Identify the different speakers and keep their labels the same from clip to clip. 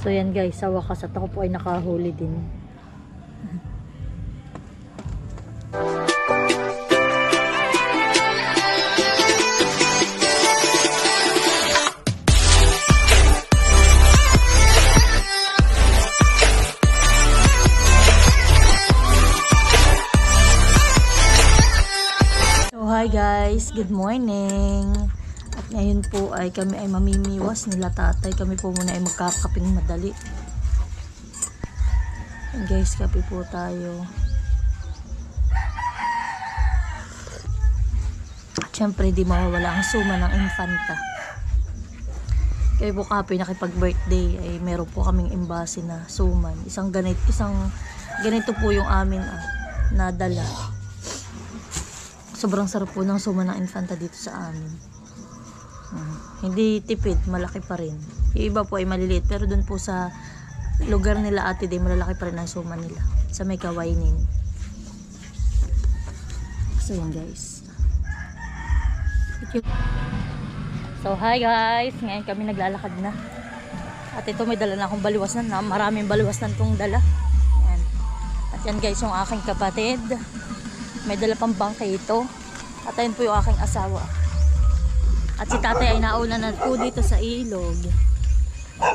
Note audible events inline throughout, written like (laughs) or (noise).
Speaker 1: So yan guys, sa wakas at ako po ay nakahuli din. So hi guys, good morning. At ngayon po ay kami ay mamimiwas nila tatay. Kami po muna ay magkakaping madali. Yan guys, kape po tayo. At syempre di mawawala ang suma ng infanta. Kaya po kape nakipag-birthday ay meron po kaming imbase na suman. Isang ganit, isang ganito po yung amin ah, na dala. Sobrang sarap po ng suma ng infanta dito sa amin. Hindi tipid, malaki pa rin. Yung iba po ay maliliit, pero dun po sa lugar nila ate day, malalaki pa rin ang suma nila. Sa may kawainin. So yan guys. So hi guys, ngayon kami naglalakad na. At ito may dala na akong baliwasnan na. Maraming baliwasnan tong dala. Yan. At yan guys yung aking kapatid. May dala pang bangkay ito. At ayun po yung aking asawa. At si tatay ay nauna na po dito sa ilog. Ah.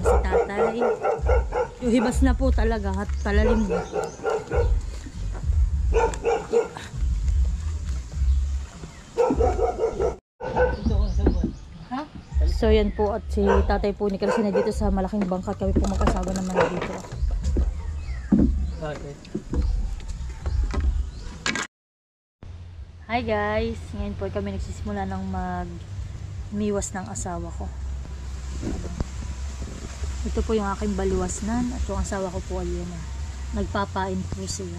Speaker 1: Si tatay. Yung na po talaga at palalim na. So yan po at si tatay po ni Christina dito sa malaking bangka kami po mag-asawa naman dito.
Speaker 2: Okay.
Speaker 1: Hi guys! Ngayon po kami nagsisimula ng mag miwas ng asawa ko. Ito po yung aking baluwasnan at yung asawa ko po ay yun. ah. Nagpapain po sila.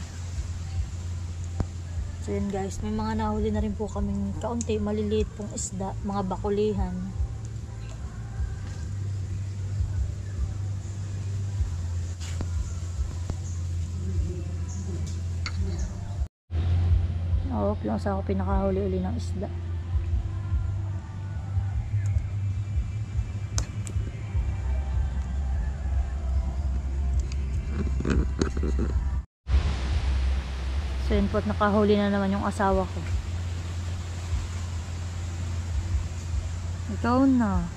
Speaker 1: So yun guys, may mga nahuli na rin po kaming kaunti, maliliit pong isda, mga bakulihan. Oo, yung asawa ko pinakahuli uli ng isda. So yun po at nakahuli na naman yung asawa ko. Ikaw na.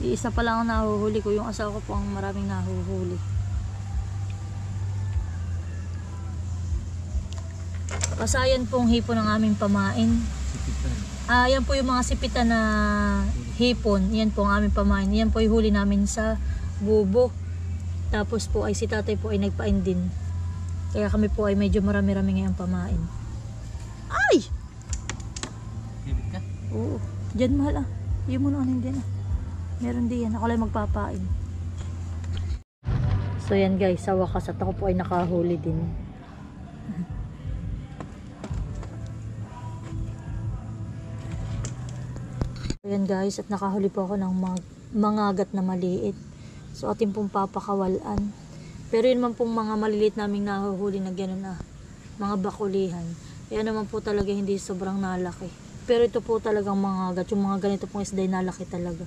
Speaker 1: Iisa pa lang ang nahuhuli ko. Yung asawa ko po ang maraming nahuhuli. Kasayan pong hipon ng aming pamain. Ah, yan po yung mga sipitan na hipon. Yan po ang aming pamain. Yan po yung huli namin sa bubo. Tapos po ay si tatay po ay nagpain din. Kaya kami po ay medyo marami-rami ngayong pamain. Ay!
Speaker 2: Bibig ka?
Speaker 1: Oo. Diyan mahal ah. Yung muna ano din ah. Meron din yan. Ako lang magpapain. So yan guys, sa wakas at ako po ay nakahuli din. (laughs) So yan guys, at nakahuli po ako ng mga mangagat na maliit. So atin pong papakawalan. Pero yun naman pong mga maliliit naming nahuhuli na gano'n na mga bakulihan. Yan naman po talaga hindi sobrang nalaki. Pero ito po talagang mga agat. Yung mga ganito pong isday nalaki talaga.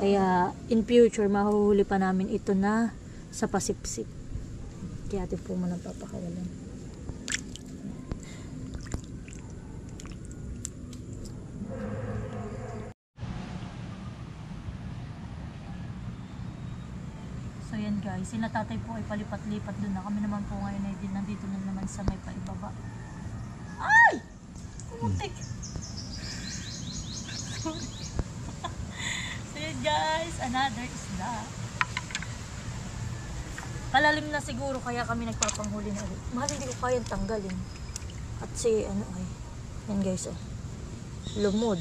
Speaker 1: Kaya in future mahuhuli pa namin ito na sa pasipsip. Kaya atin po muna papakawalan. So yan guys, sila tatay po ay palipat-lipat doon na. Kami naman po ngayon ay din nandito na naman sa may paibaba. Ay! Putik! (laughs) so guys, another isda. Palalim na siguro kaya kami nagpapanghuli na ulit. Mahal hindi ko kayang tanggalin. At si ano ay, yan guys oh. Lumod.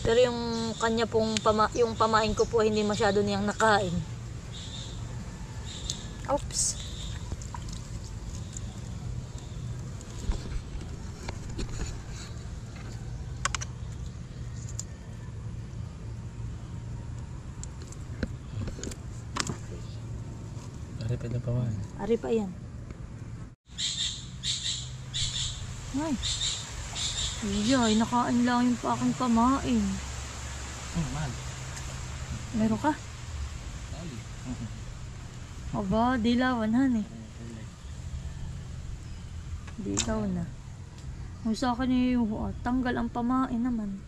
Speaker 1: Pero yung kanya pong pama, yung pamain ko po hindi masyado niyang nakain. Oops.
Speaker 2: Pwede pa man.
Speaker 1: Ari pa yan. Ay. Iya, ay nakain lang yung pa aking pamain.
Speaker 2: Hmm, mahal.
Speaker 1: Meron ka?
Speaker 2: Dali.
Speaker 1: Aba, dilawan han eh.
Speaker 2: Ay, kulay.
Speaker 1: Di ikaw na. Kung sa akin yung uh, tanggal ang pamain naman.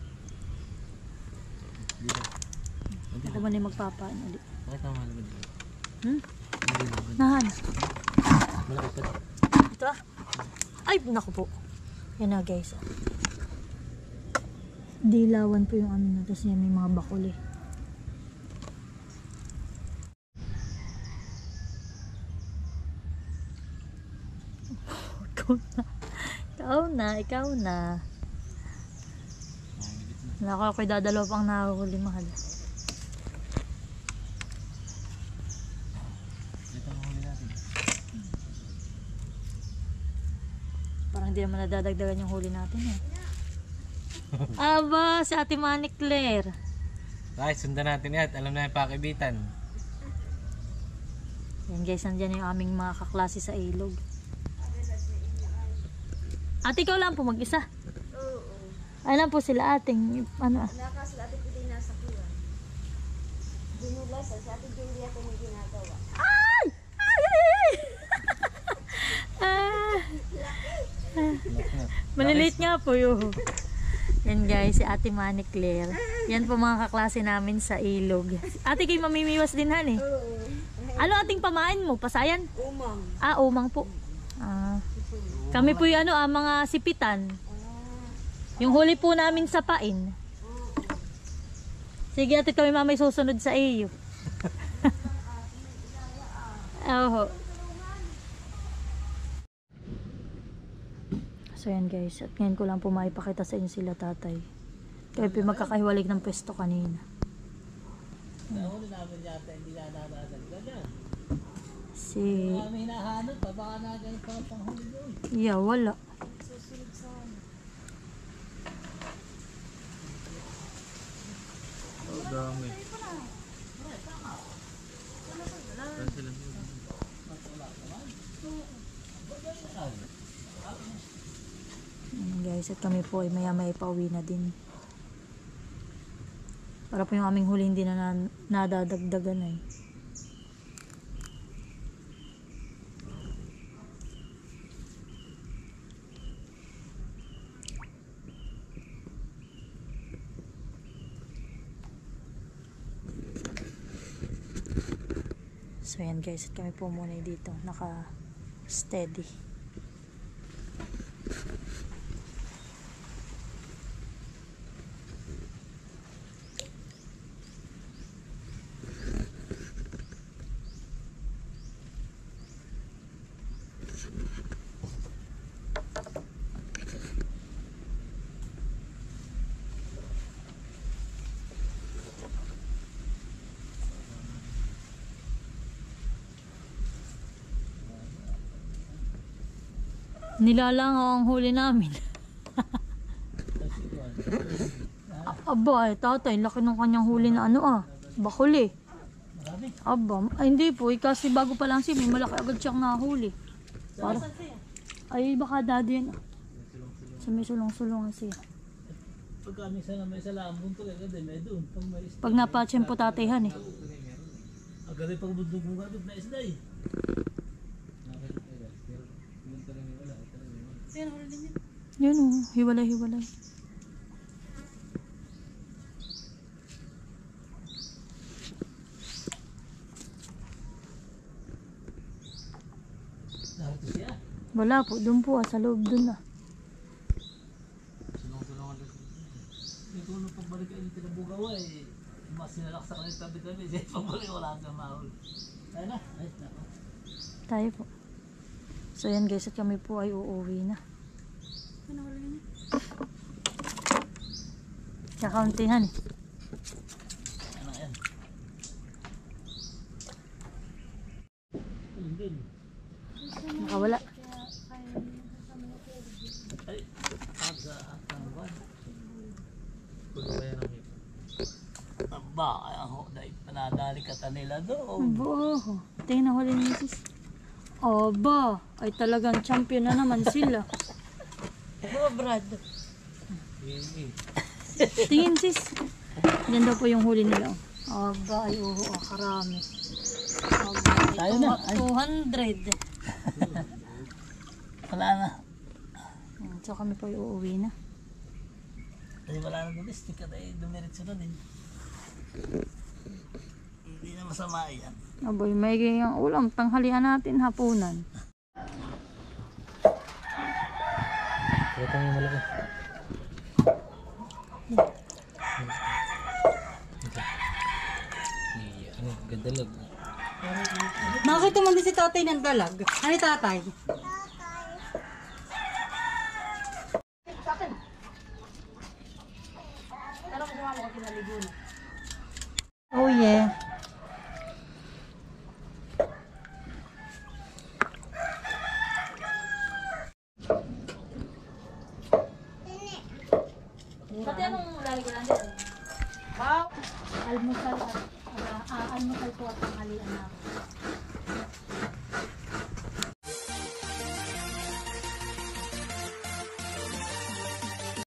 Speaker 1: Ako man yung magpapain ulit.
Speaker 2: Bakit ang mahal ba dito?
Speaker 1: Hmm? Nahan.
Speaker 2: Malaki pa dito.
Speaker 1: Ito ah. Ay, naku po. Yan na guys. oh. Dilawan po yung ano na. Tapos yan may mga bakuli. Ikaw na. Ikaw na. Ikaw na.
Speaker 2: Mamigit na.
Speaker 1: Naku, ako'y dadalaw pang nahuhuli mahal. Parang hindi naman nadadagdagan yung huli natin eh. Aba, si Ate Manik Claire.
Speaker 2: Ay, sundan natin yan. Alam na yung pakibitan.
Speaker 1: Yan guys, nandyan yung aming mga kaklase sa ilog. Ate, ikaw lang po mag-isa.
Speaker 3: Oo.
Speaker 1: Alam po sila ating, ano ah.
Speaker 3: Nakas ate pili nasa kuwan. Dinula sa sa ate Julia ko may ginagawa.
Speaker 1: Ay! Ay, ay, ay! (laughs) ah, maliliit nga po yun. Yan guys, si Ate Manik Claire. Yan po mga kaklase namin sa ilog. Ate, kayo mamimiwas din han eh.
Speaker 3: Oo.
Speaker 1: Ano ating pamain mo? Pasayan?
Speaker 3: Umang.
Speaker 1: Ah, umang po. Ah. Kami po yung ano, ah, mga sipitan. Yung huli po namin sa pain. Sige, ate kami mamay susunod sa iyo. (laughs) Oho. So yan guys, at ngayon ko lang po maipakita sa inyo sila tatay. Kaya po magkakahiwalik ng pwesto kanina.
Speaker 2: Nahuli namin yata, hindi na nadadal ka dyan.
Speaker 1: Si...
Speaker 2: Kami hinahanap pa, baka na ganun pa ang panghuli doon.
Speaker 1: Yeah, wala.
Speaker 2: Oh, dami. Saan sila?
Speaker 1: Ayan guys, at kami po ay maya maya pauwi na din. Para po yung aming huli hindi na, na nadadagdagan eh. So yan guys, at kami po muna dito. Naka Nilalangaw ang huli namin. Aba, eh, tatay, laki ng kanyang huli na ano ah. Bakuli. Aba, ay hindi po, eh, kasi bago pa lang siya, may malaki agad siyang nahuli. Para, ay baka daddy yan. ah. Sa may sulong-sulungan siya.
Speaker 2: Pag kami sana may salambong to, eh, may doon. Pag may isda,
Speaker 1: Pag tatayhan eh.
Speaker 2: agad ay pag bundog mo agad na isda eh.
Speaker 1: Yun oh, hiwalay-hiwalay.
Speaker 2: Narito siya.
Speaker 1: Wala po, doon po ah, sa loob doon ah.
Speaker 2: Sulong-sulong agad. Hindi ko nung pagbalik ay hindi tinabugawa eh. Mas pagbalik wala kang mahul. Ayun na. Ay, nako.
Speaker 1: Tayo po. So yan guys, at kami po ay uuwi na. Kakauntihan eh.
Speaker 2: Ano yan?
Speaker 1: Nakawala.
Speaker 2: Ay, pag sa atang buwan. Pulo ba yan ang hipon? Aba, ang panadali ka ta nila doon.
Speaker 1: Abo, tingnan na huli ni sis. Aba, ay talagang champion na naman sila. Aba, Brad. Tingin sis. Yan daw po yung huli nila. oh. Aba, ay oo, ah, karami. Aba, ay,
Speaker 2: Tayo na, ay.
Speaker 1: 200.
Speaker 2: Wala na.
Speaker 1: Hmm, So kami po uuwi na.
Speaker 2: Kasi wala na domestic at ay dumiretso na din. Hindi na masama yan.
Speaker 1: Aboy, may ang ulam. Tanghalian natin, hapunan.
Speaker 2: Ito yung malaki. Ganda
Speaker 4: man din si tatay ng dalag. Ano tatay?